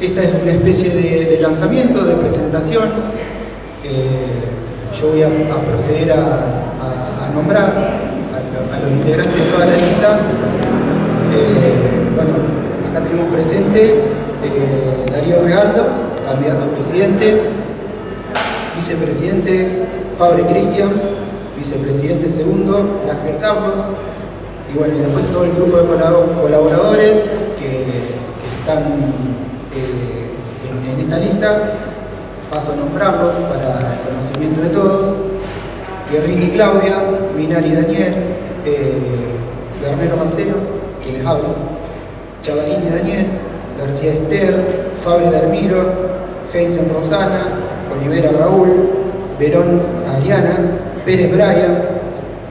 Esta es una especie de, lanzamiento, de presentación. Eh, yo voy a, proceder a, nombrar a, los integrantes de toda la lista. Eh, bueno, acá tenemos presente eh, Darío Regaldo, candidato a presidente, vicepresidente Fabre Cristian, vicepresidente segundo, Lasker Carlos, y bueno, y después todo el grupo de colaboradores que, están en, esta lista, paso a nombrarlos para el conocimiento de todos, Guerrini Claudia, Minari Daniel, eh, Marcelo, quien les habla, Chavarini Daniel, García Esther, Fabri Dalmiro, Heinzen Rosana, Olivera Raúl, Verón Ariana, Pérez Brian,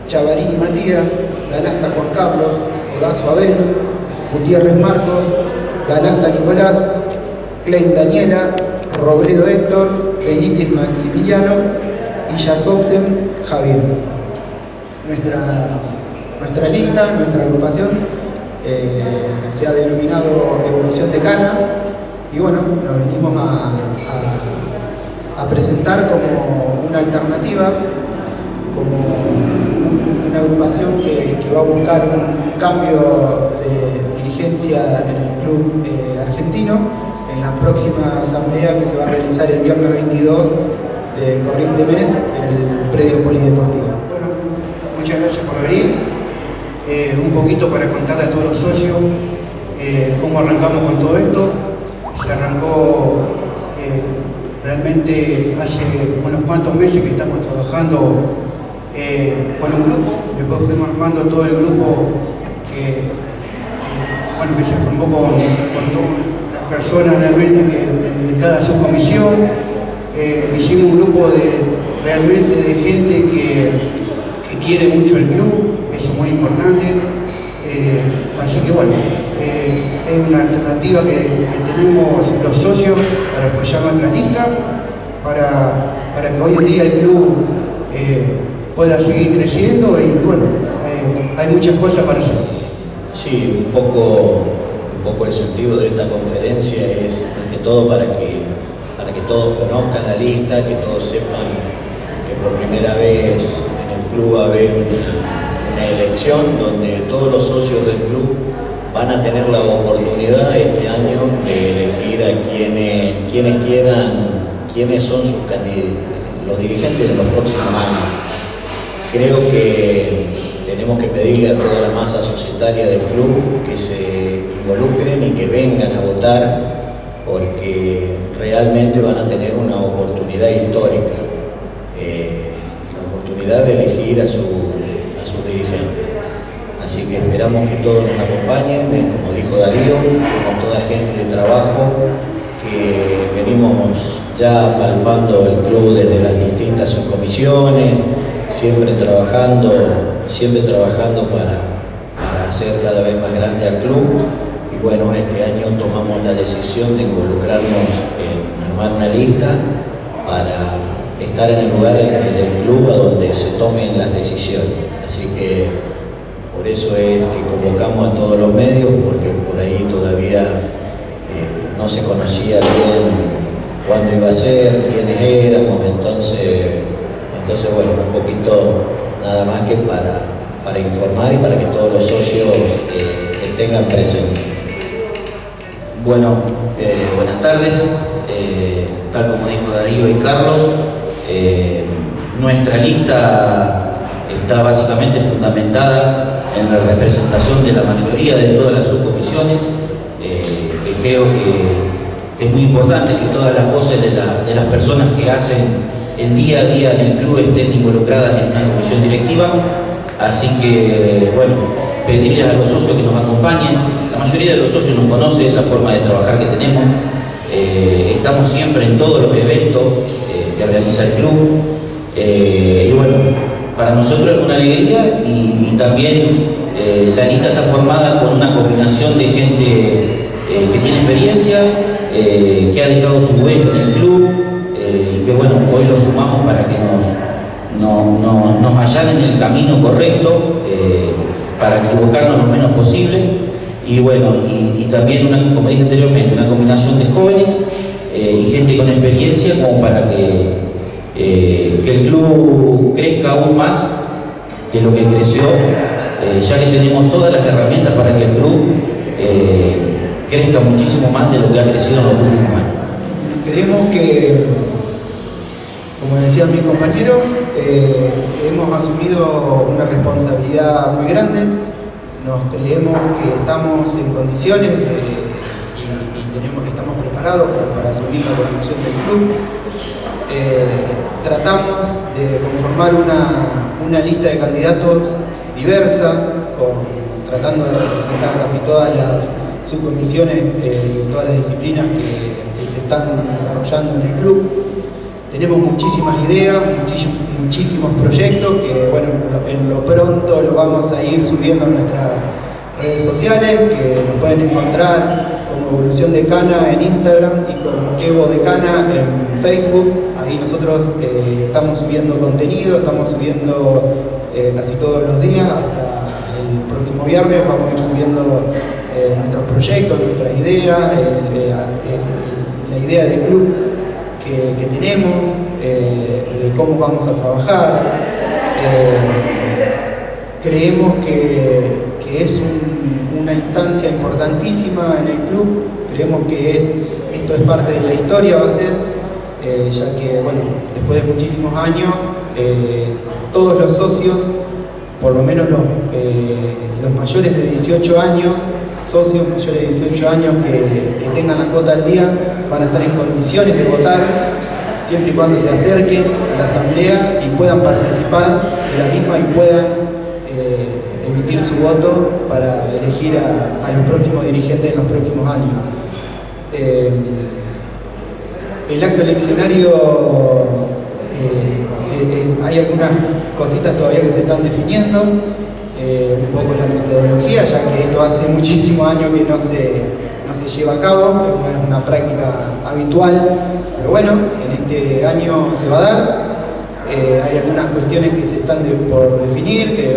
Chavarini Matías, Dalasta Juan Carlos, Odazo Abel, Gutiérrez Marcos, Dalasta Nicolás, Klein Daniela, Robledo Héctor, Benítez Maximiliano y Jacobsen Javier. Nuestra, nuestra lista, nuestra agrupación eh, se ha denominado Evolución de Cana y bueno, nos venimos a, presentar como una alternativa, como una agrupación que, va a buscar un cambio de dirigencia en el club eh, argentino en la próxima asamblea que se va a realizar el viernes 22 del corriente mes en el predio polideportivo. Bueno, muchas gracias por venir. Eh, un poquito para contarle a todos los socios eh, cómo arrancamos con todo esto. Se arrancó Realmente hace unos cuantos meses que estamos trabajando eh, con un grupo, después fuimos armando todo el grupo que, bueno, que se formó con, todas las personas realmente de, cada subcomisión. Eh, hicimos un grupo de realmente de gente que, quiere mucho el club, eso es muy importante. Eh, así que bueno, es una alternativa que, tenemos los socios para apoyar nuestra lista, para, para que hoy en día el club eh, pueda seguir creciendo y bueno, eh, hay muchas cosas para hacer. Sí, un poco, poco el sentido de esta conferencia es más que todo para que, para que todos conozcan la lista, que todos sepan que por primera vez en el club va a haber una, elección donde todos los socios del club van a tener la oportunidad este año de elegir a quienes, quienes quieran, quiénes son sus los dirigentes de los próximos años. Creo que tenemos que pedirle a toda la masa societaria del club que se involucren y que vengan a votar porque realmente van a tener una oportunidad histórica, eh, la oportunidad de elegir a sus, a sus dirigentes. Así que esperamos que todos nos acompañen, eh, como dijo Darío, somos toda gente de trabajo que venimos ya palpando el club desde las distintas subcomisiones, siempre trabajando, siempre trabajando para, hacer cada vez más grande al club. Y bueno, este año tomamos la decisión de involucrarnos en armar una lista para estar en el lugar del club a donde se tomen las decisiones. Así que por eso es que convocamos a todos los medios, porque por ahí todavía eh, no se conocía bien cuándo iba a ser, quiénes éramos, entonces, entonces bueno, un poquito nada más que para, para informar y para que todos los socios eh, tengan presente. Bueno, eh, buenas tardes. tal como dijo Darío y Carlos, nuestra lista está básicamente fundamentada en la representación de la mayoría de todas las subcomisiones, eh, que creo que, es muy importante que todas las voces de, las personas que hacen el día a día en el club estén involucradas en una comisión directiva. Así que, bueno, pedirles a los socios que nos acompañen. Mayoría de los socios nos conocen la forma de trabajar que tenemos. Eh, estamos siempre en todos los eventos eh, que realiza el club. y bueno, para nosotros es una alegría y, también eh, la lista está formada con una combinación de gente eh, que tiene experiencia, eh, que ha dejado su huella en el club y que bueno, hoy lo sumamos para que nos, no, nos en el camino correcto, para equivocarnos lo menos posible y bueno, y, también, una, como dije anteriormente, una combinación de jóvenes eh, y gente con experiencia como para que, eh, que el club crezca aún más de lo que creció, eh, ya que tenemos todas las herramientas para que el club crezca muchísimo más de lo que ha crecido en los últimos años. Creemos que, como decían mis compañeros, hemos asumido una responsabilidad muy grande nos creemos que estamos en condiciones y, tenemos, estamos preparados para asumir la conducción del club. Eh, tratamos de conformar una, lista de candidatos diversa, tratando de representar casi todas las subcomisiones eh, y todas las disciplinas que, se están desarrollando en el club. Tenemos muchísimas ideas, muchísimos muchísimos proyectos que, bueno, en lo pronto lo vamos a ir subiendo a nuestras redes sociales, que nos pueden encontrar como Evolución de Cana en Instagram y como Evo de Cana en Facebook. Ahí nosotros eh, estamos subiendo contenido, estamos subiendo eh, casi todos los días, hasta el próximo viernes vamos a ir subiendo eh, nuestros proyectos, nuestras ideas, la idea del club que, tenemos, eh, de cómo vamos a trabajar. Eh, creemos que, es una instancia importantísima en el club, creemos que es, esto es parte de la historia, va a ser, eh, ya que, bueno, después de muchísimos años, todos los socios, por lo menos los, los mayores de 18 años, socios mayores de 18 años que, tengan la cuota al día van a estar en condiciones de votar siempre y cuando se acerquen a la asamblea y puedan participar de la misma y puedan eh, emitir su voto para elegir a, los próximos dirigentes en los próximos años. Eh, el acto eleccionario, eh, hay algunas cositas todavía que se están definiendo, un poco la metodología, ya que esto hace muchísimos años que no se, no se lleva a cabo, es una práctica habitual, pero bueno, en este año se va a dar. Eh, hay algunas cuestiones que se están por definir, que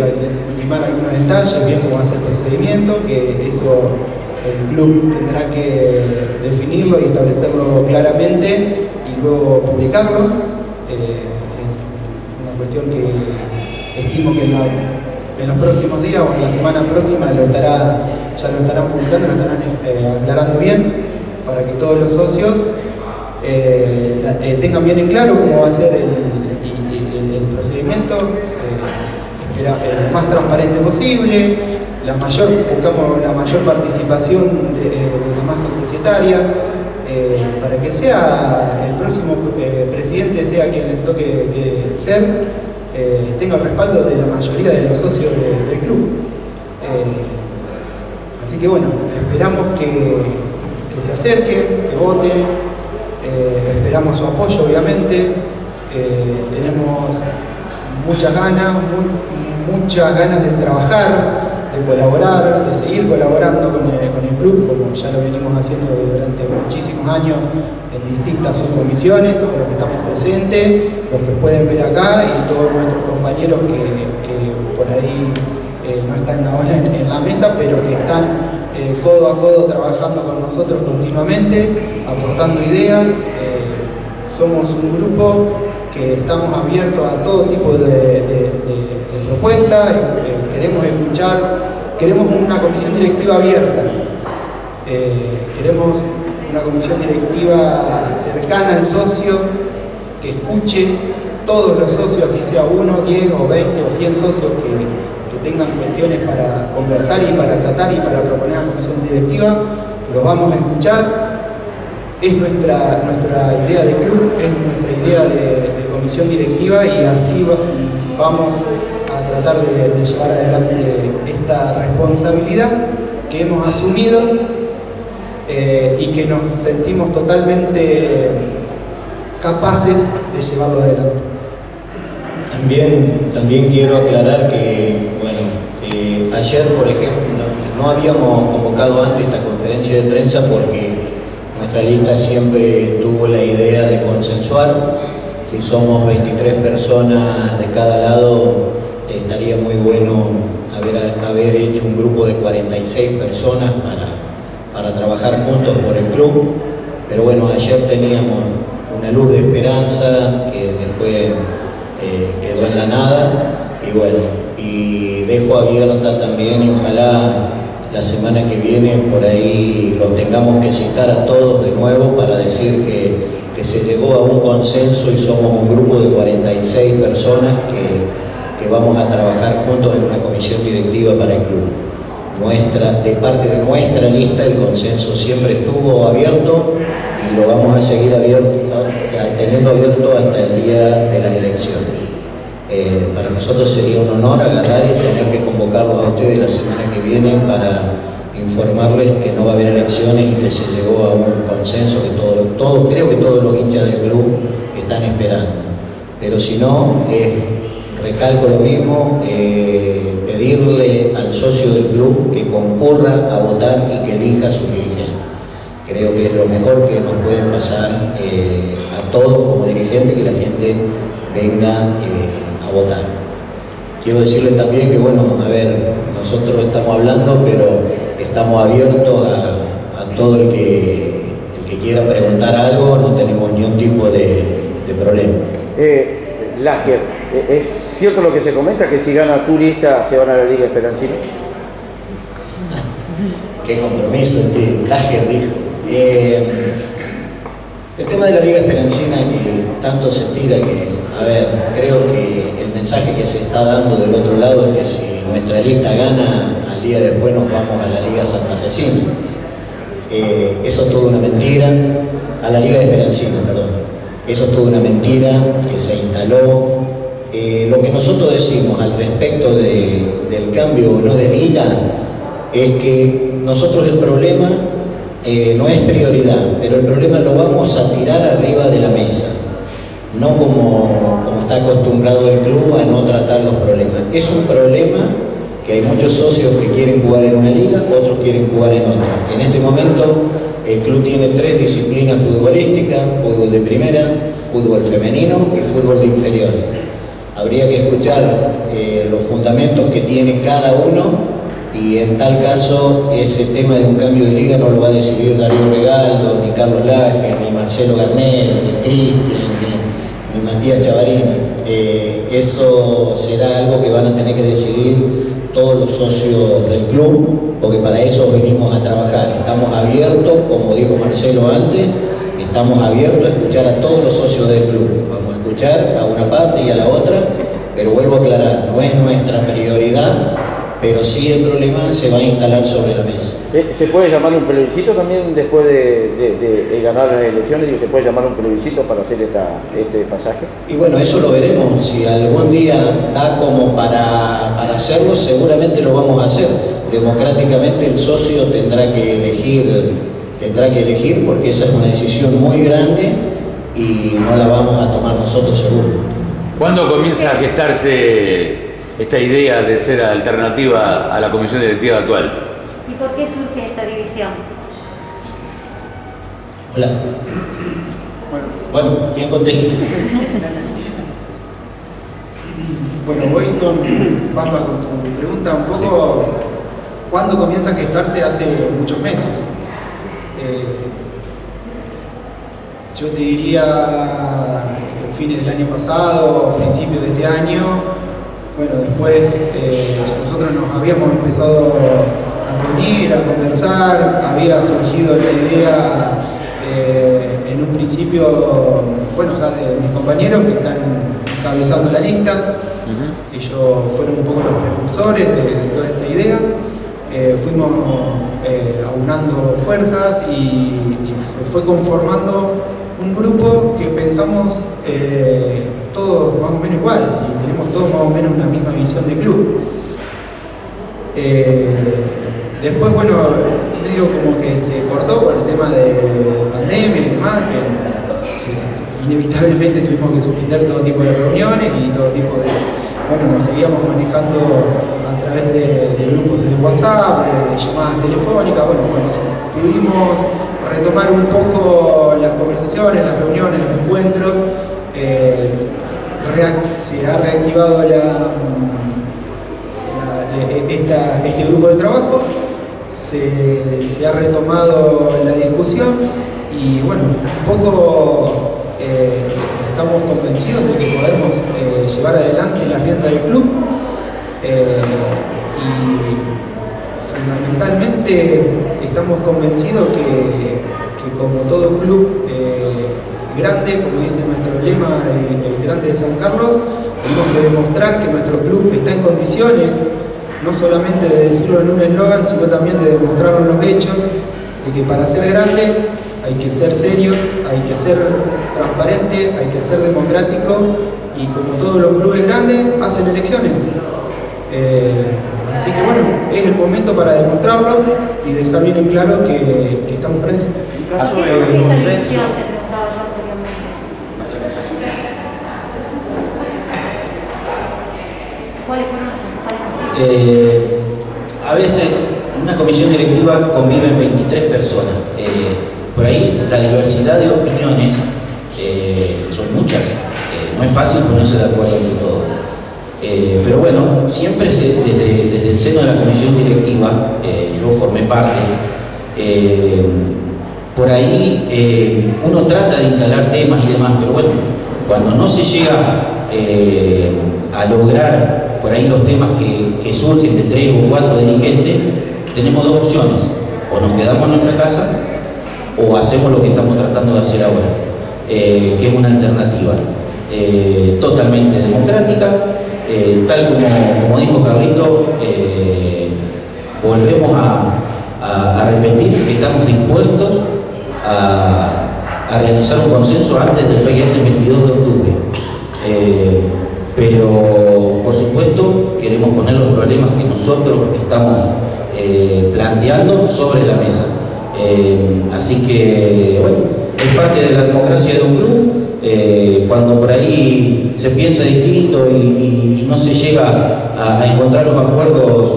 ultimar algunos detalles, bien cómo va el procedimiento, que eso el club tendrá que definirlo y establecerlo claramente y luego publicarlo. Eh, es una cuestión que estimo que en los próximos días o en la semana próxima lo estará, ya lo estarán publicando, lo estarán eh, aclarando bien para que todos los socios eh, eh, tengan bien en claro cómo va a ser el, procedimiento, lo más transparente posible, la mayor, buscamos la mayor participación de, la masa societaria, para que sea el próximo presidente sea quien le toque que ser, eh, tenga el respaldo de la mayoría de los socios del club. Eh, así que bueno, esperamos que, se acerquen, que voten, eh, esperamos su apoyo obviamente, tenemos muchas ganas, muchas ganas de trabajar, de colaborar, de seguir colaborando con el, con el, club, como ya lo venimos haciendo durante muchísimos años en distintas subcomisiones, todos los que estamos presentes, los que pueden ver acá y todos nuestros compañeros que, por ahí eh, no están ahora en, la mesa, pero que están eh, codo a codo trabajando con nosotros continuamente, aportando ideas. Eh, somos un grupo que estamos abiertos a todo tipo de, propuestas, queremos escuchar, queremos una comisión directiva abierta, queremos una comisión directiva cercana al socio, que escuche todos los socios, así sea uno, diez o veinte o cien socios que, tengan cuestiones para conversar y para tratar y para proponer a la comisión directiva, los vamos a escuchar. Es nuestra, nuestra idea de club, es nuestra idea de, comisión directiva y así vamos a tratar de llevar adelante esta responsabilidad que hemos asumido eh, y que nos sentimos totalmente capaces de llevarlo adelante. También, también quiero aclarar que, ayer, por ejemplo, no, habíamos convocado antes esta conferencia de prensa porque nuestra lista siempre tuvo la idea de consensuar. Si somos 23 personas de cada lado, estaría muy bueno haber haber hecho un grupo de 46 personas para, para trabajar juntos por el club. Pero bueno, ayer teníamos una luz de esperanza que después eh, quedó en la nada y bueno, y dejo abierta también y ojalá la semana que viene por ahí los tengamos que citar a todos de nuevo para decir que, se llegó a un consenso y somos un grupo de 46 personas que, que vamos a trabajar juntos en una comisión directiva para el club. Nuestra, de parte de nuestra lista el consenso siempre estuvo abierto y lo vamos a seguir abierto, teniendo abierto hasta el día de las elecciones. Eh, para nosotros sería un honor agarrar y tener que convocarlos a ustedes la semana que viene para informarles que no va a haber elecciones y que se llegó a un consenso que todo, todo creo que todos los hinchas del club están esperando. Pero si no, recalco lo mismo, eh, pedirle al socio del club que concurra a votar y que elija a sus dirigentes. Creo que es lo mejor que nos puede pasar eh, a todos como dirigentes, que la gente venga votar. Quiero decirles también que, bueno, a ver, nosotros estamos hablando, pero estamos abiertos a, todo el que, que, quiera preguntar algo, no tenemos ningún tipo de, problema. Eh, Lager, eh, ¿es cierto lo que se comenta que si gana Turista se van a la Liga Esperancina? Qué compromiso, sí. Lager dijo. Eh, el tema de la Liga Esperancina que tanto se tira que, a ver, creo que el mensaje que se está dando del otro lado es que si nuestra lista gana, al día después nos vamos a la Liga Santafesina. Eh, eso es toda una mentira, a la Liga Esperancina, perdón. Eso es toda una mentira que se instaló. Eh, lo que nosotros decimos al respecto del cambio no de liga es que nosotros el problema eh, no es prioridad, pero el problema lo vamos a tirar arriba de la mesa no como, como está acostumbrado el club a no tratar los problemas. Es un problema que hay muchos socios que quieren jugar en una liga, otros quieren jugar en otra. En este momento el club tiene tres disciplinas futbolísticas, fútbol de primera, fútbol femenino y fútbol de inferiores. Habría que escuchar eh, los fundamentos que tiene cada uno y en tal caso ese tema de un cambio de liga no lo va a decidir Darío Regaldo, ni Carlos Laje, ni Marcelo Garnero, ni Cristian, ni Matías Chavarini. Eh, eso será algo que van a tener que decidir todos los socios del club, porque para eso venimos a trabajar. Estamos abiertos, como dijo Marcelo antes, estamos abiertos a escuchar a todos los socios del club. Vamos a escuchar a una parte y a la otra, pero vuelvo a aclarar, no es nuestra prioridad pero sí el problema se va a instalar sobre la mesa. Eh, ¿Se puede llamar un plebiscito también después de, ganar las elecciones? ¿Se puede llamar un plebiscito para hacer este pasaje? Y bueno, eso lo veremos. Si algún día da como para, para hacerlo, seguramente lo vamos a hacer. Democráticamente el socio tendrá que elegir, tendrá que elegir porque esa es una decisión muy grande y no la vamos a tomar nosotros seguro. ¿Cuándo comienza a gestarse esta idea de ser alternativa a la comisión directiva actual. ¿Y por qué surge esta división? Hola. Bueno, ¿quién contesta? bueno, voy con, con tu pregunta un poco, ¿cuándo comienza a gestarse? Hace muchos meses. Eh, yo te diría fines del año pasado, principios de este año, bueno, después eh, nosotros nos habíamos empezado a reunir, a conversar, había surgido la idea eh, en un principio, bueno, de mis compañeros que están encabezando la lista, ellos fueron un poco los precursores de, toda esta idea, eh, fuimos aunando fuerzas y, y, se fue conformando un grupo que pensamos todos más o menos igual todos más o menos una misma visión de club. Eh, después, bueno, medio como que se cortó por el tema de pandemia y demás, que inevitablemente tuvimos que suspender todo tipo de reuniones y todo tipo de... Bueno, nos seguíamos manejando a través de, grupos de WhatsApp, de, llamadas telefónicas, bueno, cuando pudimos retomar un poco las conversaciones, las reuniones, los encuentros, eh, se ha reactivado ese grupo de trabajo, se, ha retomado la discusión y bueno, un poco eh, estamos convencidos de que podemos eh, llevar adelante la rienda del club eh, y fundamentalmente estamos convencidos que como todo club grande, como dice nuestro lema, el, el grande de San Carlos, tenemos que demostrar que nuestro club está en condiciones no solamente de decirlo en un eslogan, sino también de demostrarlo en los hechos, de que para ser grande hay que ser serio, hay que ser transparente, hay que ser democrático y como todos los clubes grandes hacen elecciones. Eh, así que bueno, es el momento para demostrarlo y dejar bien en claro que, que estamos para eso. ¿Qué caso de consenso? ¿Cuáles fueron los eh, a veces en una comisión directiva conviven 23 personas. Eh, por ahí la diversidad de opiniones eh, son muchas. no es fácil ponerse de acuerdo entre todos. pero bueno, siempre desde, el seno de la comisión directiva, yo formé parte, por ahí uno trata de instalar temas y demás, pero bueno, cuando no se llega a lograr por ahí los temas que, surgen de tres o cuatro dirigentes, tenemos dos opciones. O nos quedamos en nuestra casa o hacemos lo que estamos tratando de hacer ahora, eh, que es una alternativa eh, totalmente democrática, eh, tal como, dijo Carlito, volvemos a, repetir que estamos dispuestos a, realizar un consenso antes del 22 de octubre. Pero por supuesto queremos poner los problemas que nosotros estamos eh, planteando sobre la mesa. Eh, así que, bueno, es parte de la democracia de un club. Eh, cuando por ahí se piensa distinto y, no se llega a, encontrar los acuerdos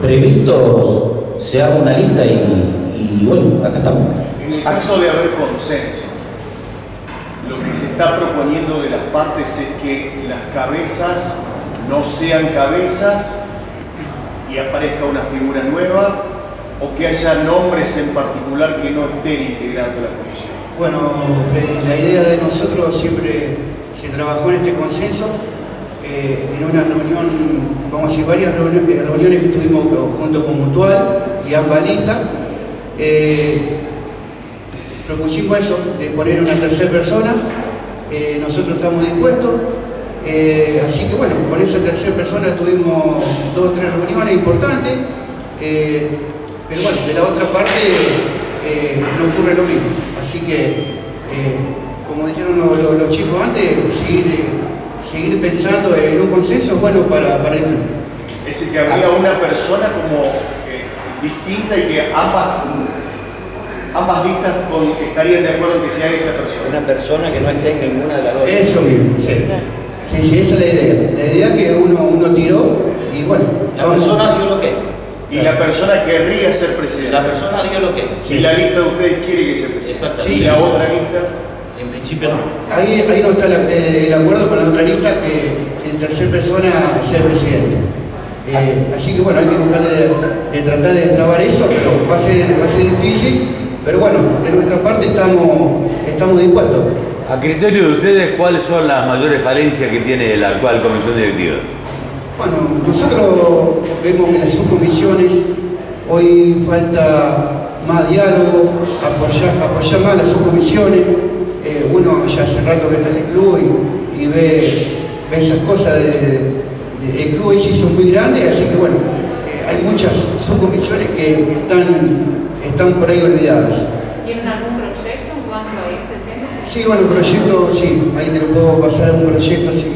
previstos, se haga una lista y, y bueno, acá estamos. En el caso de haber consenso, lo que se está proponiendo de las partes es que las cabezas no sean cabezas y aparezca una figura nueva o que haya nombres en particular que no estén integrando la comisión? Bueno, Freddy, la idea de nosotros siempre se trabajó en este consenso, eh, en una reunión, vamos a decir, varias reuniones, eh, reuniones que tuvimos junto con Mutual y Ambalita, eh, propusimos eso, de poner una tercera persona, nosotros estamos dispuestos, eh, así que bueno, con esa tercera persona tuvimos dos o tres reuniones importantes, eh, pero bueno, de la otra parte eh, no ocurre lo mismo. Así que, como dijeron los, chicos antes, seguir, pensando en un consenso es bueno para, para el club. Es decir, que habría una persona como distinta y que ambas ambas listas estarían de acuerdo en que sea esa persona. Una persona que no esté en ninguna de las dos. Eso mismo, sí. Sí, sí, esa es la idea. La idea que uno, uno tiró y bueno. La persona dio lo que. Y la persona querría ser presidente. La persona dio lo que. Y la lista de ustedes quiere que sea presidente. Exactamente. Y la otra lista. En principio no. Ahí, ahí no está el, acuerdo con la otra lista que el tercer persona sea presidente. Eh, así que bueno, hay que buscar de, tratar de trabar eso, pero va a ser, va a ser difícil. Pero bueno, de nuestra parte estamos, estamos dispuestos. A criterio de ustedes, ¿cuáles son las mayores falencias que tiene la actual comisión directiva? Bueno, nosotros vemos que las subcomisiones hoy falta más diálogo, apoyar, más las subcomisiones. Eh, uno ya hace rato que está en el club y, ve, esas cosas. De, el club hoy se hizo muy grande, así que bueno, hay muchas subcomisiones que están, están por ahí olvidadas. ¿Tienen algún proyecto en cuanto a ese tema? Sí, bueno, proyecto, sí, ahí te lo puedo pasar un proyecto, sí.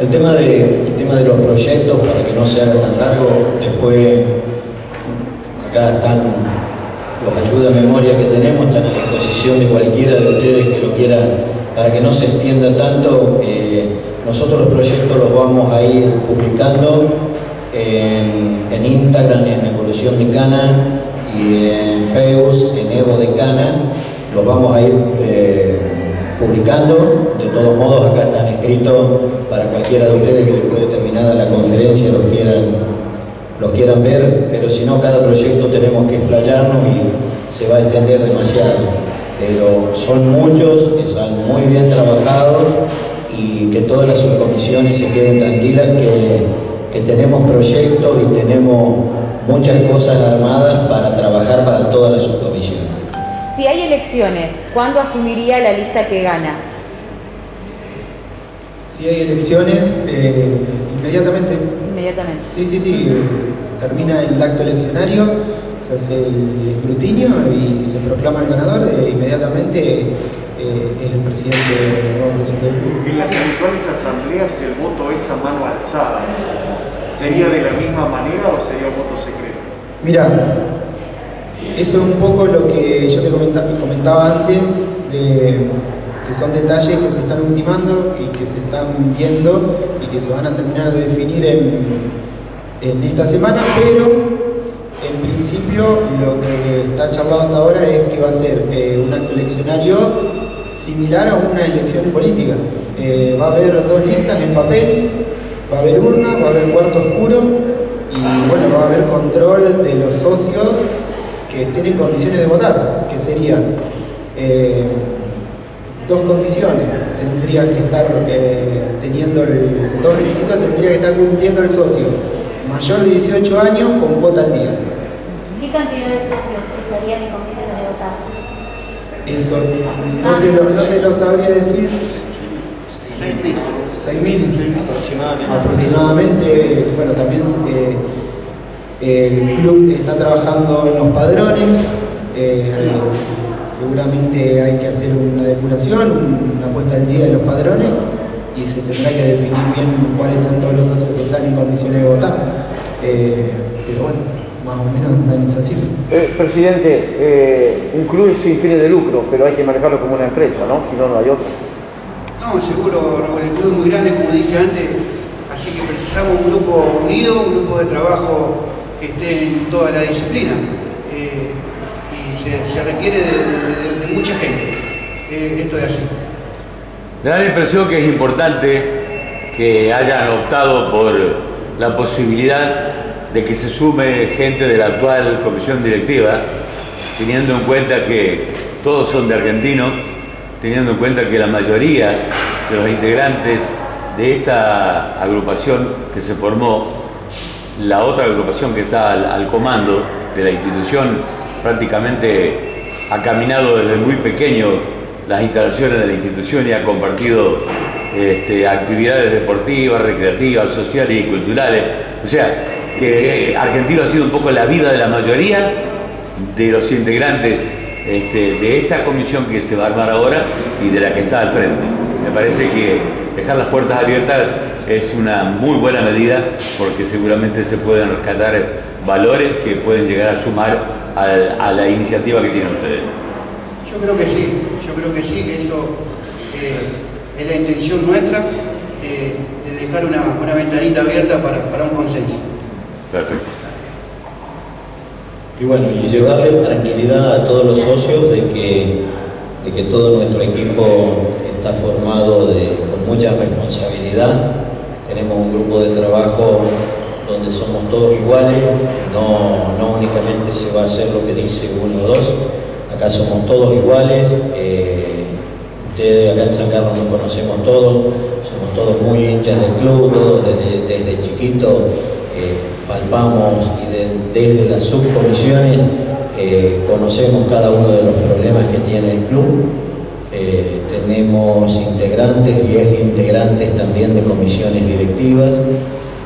El tema, de, el tema de los proyectos, para que no sea tan largo, después acá están los ayudas de memoria que tenemos, están a disposición de cualquiera de ustedes que lo quiera, para que no se extienda tanto. Eh, nosotros los proyectos los vamos a ir publicando en, en Instagram, en Evolución de Cana y en Facebook, en Evo de Cana los vamos a ir eh, publicando. De todos modos, acá están escritos para cualquiera de ustedes que después de terminada la conferencia lo quieran, lo quieran ver, pero si no, cada proyecto tenemos que explayarnos y se va a extender demasiado. Pero son muchos, están muy bien trabajados y que todas las subcomisiones se queden tranquilas que, que tenemos proyectos y tenemos muchas cosas armadas para trabajar para todas las subcomisiones. Si hay elecciones, ¿cuándo asumiría la lista que gana? Si hay elecciones, eh, inmediatamente. Inmediatamente. Sí, sí, sí. eh, termina el acto eleccionario, se hace el escrutinio y se proclama el ganador. e inmediatamente eh, es el presidente, el nuevo presidente del club. En las habituales asambleas el voto es a mano alzada. ¿Sería de la misma manera o sería voto secreto? Mira, eso es un poco lo que yo te comenta- comentaba antes, de, que son detalles que se están ultimando y que se están viendo y que se van a terminar de definir en, en esta semana, pero en principio lo que está charlado hasta ahora es que va a ser eh, un acto eleccionario similar a una elección política. Eh, va a haber dos listas en papel, va a haber urna, va a haber cuarto oscuro y bueno, va a haber control de los socios que estén en condiciones de votar, que serían eh, dos condiciones. Tendría que estar eh, teniendo el- dos requisitos, tendría que estar cumpliendo el socio mayor de 18 años con cuota al día. ¿Qué cantidad de socios estarían en condiciones de votar? Eso no te lo, no te lo sabría decir. 6.000 aproximadamente. Bueno, también eh, el club está trabajando en los padrones. eh, seguramente hay que hacer una depuración, una puesta al día de los padrones y se tendrá que definir bien cuáles son todos los socios que están en condiciones de votar. Eh, pero bueno, más o menos está en esa cifra. Eh, presidente, eh, un club es sin fines de lucro, pero hay que manejarlo como una empresa, ¿no? Si no, no hay otra. No, seguro, Raúl, el club es muy grande, como dije antes, así que precisamos un grupo unido, un grupo de trabajo que esté en toda la disciplina. Eh, y se, requiere de mucha gente. Eh, esto es así. Me da la impresión que es importante que hayan optado por la posibilidad de que se sume gente de la actual comisión directiva, teniendo en cuenta que todos son de argentinos, teniendo en cuenta que la mayoría de los integrantes de esta agrupación que se formó, la otra agrupación que está al, comando de la institución, prácticamente ha caminado desde muy pequeño las instalaciones de la institución y ha compartido este, actividades deportivas, recreativas, sociales y culturales. O sea, que Argentino ha sido un poco la vida de la mayoría de los integrantes este, de esta comisión que se va a armar ahora y de la que está al frente. Me parece que dejar las puertas abiertas es una muy buena medida porque seguramente se pueden rescatar valores que pueden llegar a sumar a, a la iniciativa que tienen ustedes. Yo creo que sí, yo creo que sí, que eso eh, es la intención nuestra de, de dejar una, una ventanita abierta para, para un consenso. Perfecto. Y bueno, y llevarle tranquilidad a todos los socios de que, de que todo nuestro equipo está formado de- con mucha responsabilidad. Tenemos un grupo de trabajo donde somos todos iguales, no, no únicamente se va a hacer lo que dice uno o dos, acá somos todos iguales. eh, ustedes acá en San Carlos nos conocemos todos, somos todos muy hinchas del club, todos desde, desde chiquitos eh, palpamos y de- desde las subcomisiones eh, conocemos cada uno de los problemas que tiene el club. Eh, tenemos integrantes y ex integrantes también de comisiones directivas.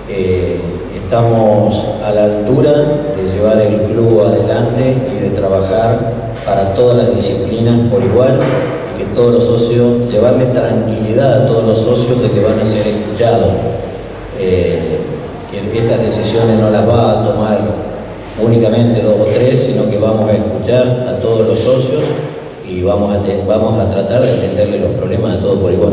Eh, estamos a la altura de llevar el club adelante y de trabajar para todas las disciplinas por igual y que todos los socios, llevarle tranquilidad a todos los socios de que van a ser escuchados. Estas decisiones no las va a tomar únicamente dos o tres, sino que vamos a escuchar a todos los socios y vamos a, vamos a tratar de atenderle los problemas a todos por igual.